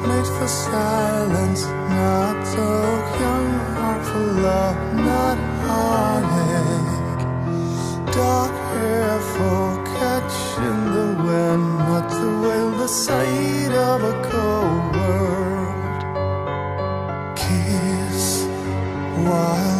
made for silence, not so young, heart for love, not heartache. Dark hair for catching the wind, not the wail, the sight of a cold world. Kiss while.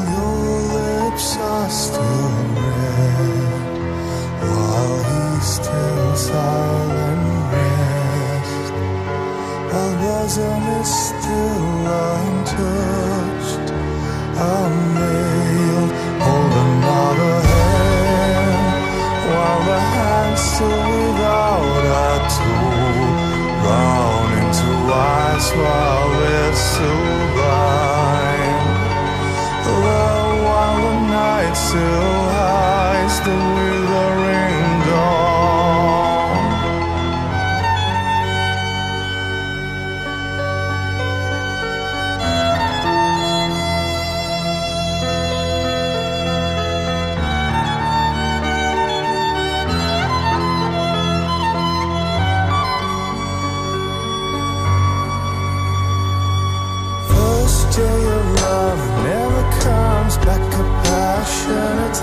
Back a passionate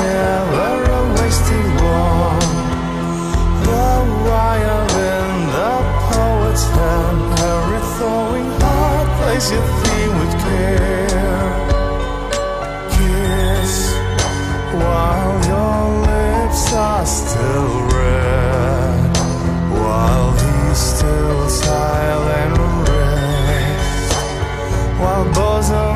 never a wasted one. The the poet's hand, every heart plays your theme with care. Kiss while your lips are still red, while he's still silent while.